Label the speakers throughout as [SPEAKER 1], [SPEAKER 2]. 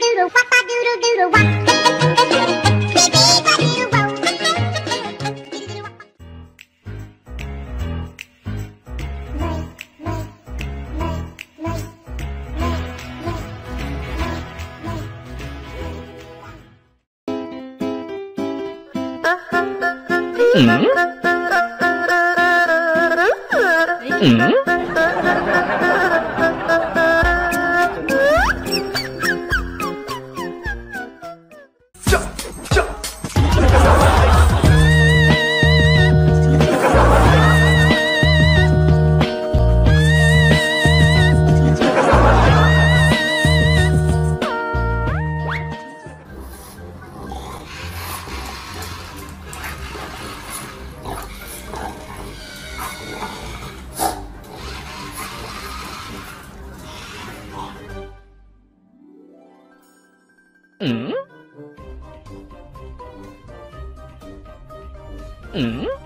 [SPEAKER 1] doodle, what 嗯嗯。
[SPEAKER 2] Mm? Mm?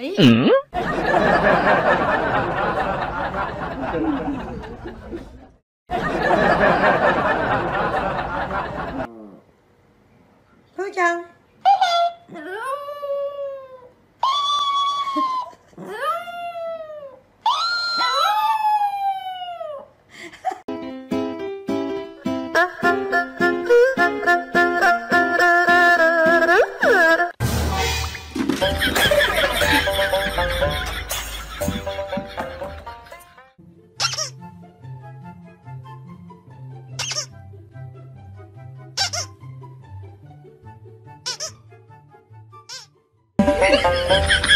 [SPEAKER 1] 嗯。
[SPEAKER 2] 抽 奖。Ha ha ha!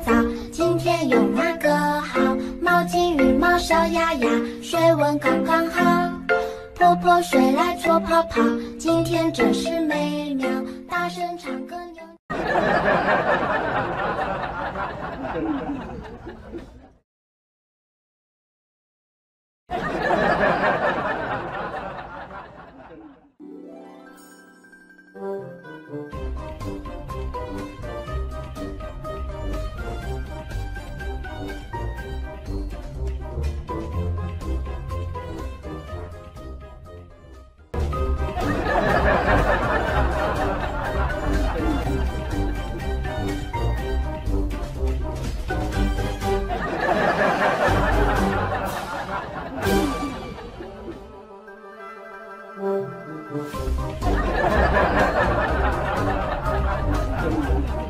[SPEAKER 2] 澡，今天有哪个好？毛巾、浴帽、小鸭鸭，水温刚刚好。泼泼水来搓泡泡，今天真是美妙。大声唱歌。Thank